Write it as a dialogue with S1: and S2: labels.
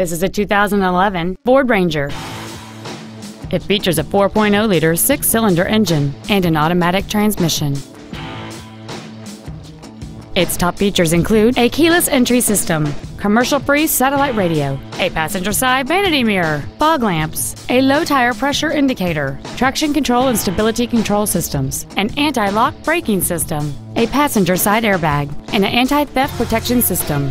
S1: This is a 2011 Ford Ranger. It features a 4.0-liter six-cylinder engine and an automatic transmission. Its top features include a keyless entry system, commercial-free satellite radio, a passenger side vanity mirror, fog lamps, a low tire pressure indicator, traction control and stability control systems, an anti-lock braking system, a passenger side airbag, and an anti-theft protection system.